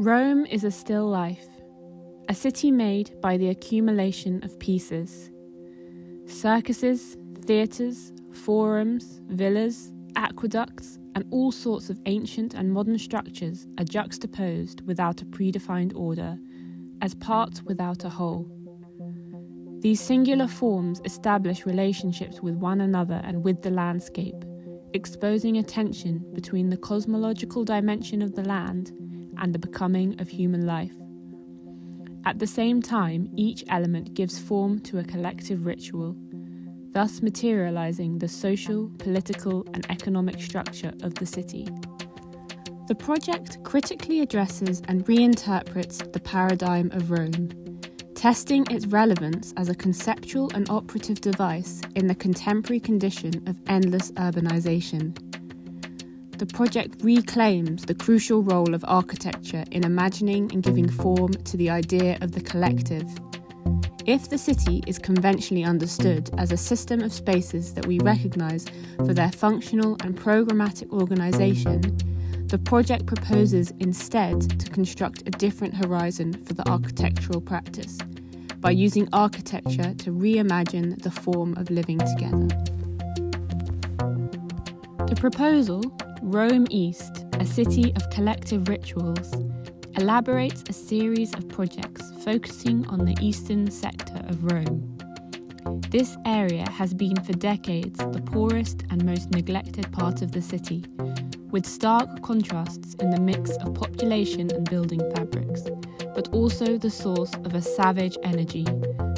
Rome is a still life, a city made by the accumulation of pieces. Circuses, theatres, forums, villas, aqueducts, and all sorts of ancient and modern structures are juxtaposed without a predefined order, as parts without a whole. These singular forms establish relationships with one another and with the landscape, exposing a tension between the cosmological dimension of the land and the becoming of human life. At the same time, each element gives form to a collective ritual, thus materializing the social, political, and economic structure of the city. The project critically addresses and reinterprets the paradigm of Rome, testing its relevance as a conceptual and operative device in the contemporary condition of endless urbanization. The project reclaims the crucial role of architecture in imagining and giving form to the idea of the collective if the city is conventionally understood as a system of spaces that we recognise for their functional and programmatic organisation, the project proposes instead to construct a different horizon for the architectural practice by using architecture to reimagine the form of living together. The proposal, Rome East, a city of collective rituals, elaborates a series of projects focusing on the eastern sector of Rome. This area has been for decades the poorest and most neglected part of the city, with stark contrasts in the mix of population and building fabrics, but also the source of a savage energy,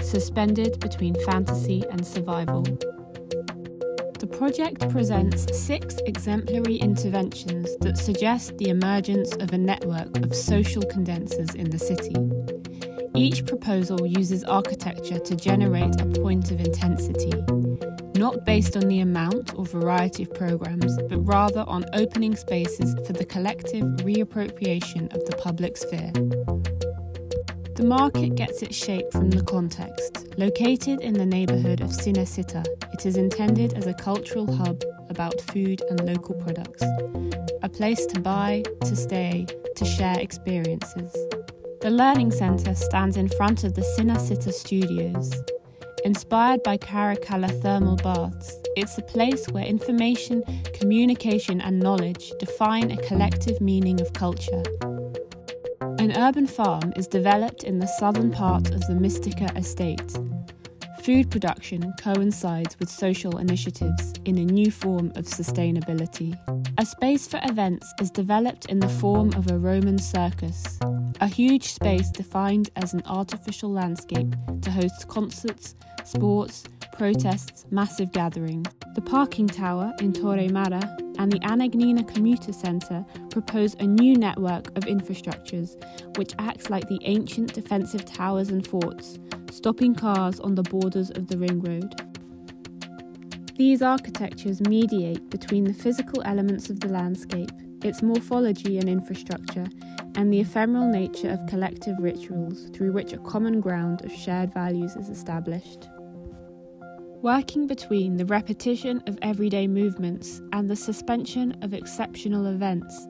suspended between fantasy and survival. The project presents six exemplary interventions that suggest the emergence of a network of social condensers in the city. Each proposal uses architecture to generate a point of intensity, not based on the amount or variety of programs, but rather on opening spaces for the collective reappropriation of the public sphere. The market gets its shape from the context. Located in the neighbourhood of Cinecittà, it is intended as a cultural hub about food and local products, a place to buy, to stay, to share experiences. The Learning Centre stands in front of the Cinecittà studios. Inspired by Caracalla thermal baths, it's a place where information, communication, and knowledge define a collective meaning of culture. An urban farm is developed in the southern part of the Mistica estate. Food production coincides with social initiatives in a new form of sustainability. A space for events is developed in the form of a Roman circus, a huge space defined as an artificial landscape to host concerts, sports, protests, massive gatherings. The parking tower in Torre Maura and the Anagnina Commuter Centre propose a new network of infrastructures which acts like the ancient defensive towers and forts, stopping cars on the borders of the ring road. These architectures mediate between the physical elements of the landscape, its morphology and infrastructure, and the ephemeral nature of collective rituals through which a common ground of shared values is established. Working between the repetition of everyday movements and the suspension of exceptional events,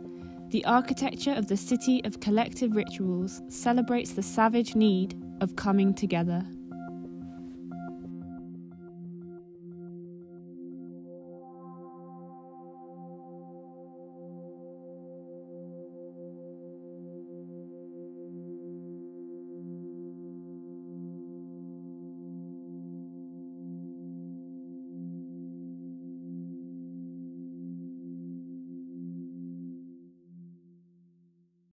the architecture of the city of collective rituals celebrates the savage need of coming together.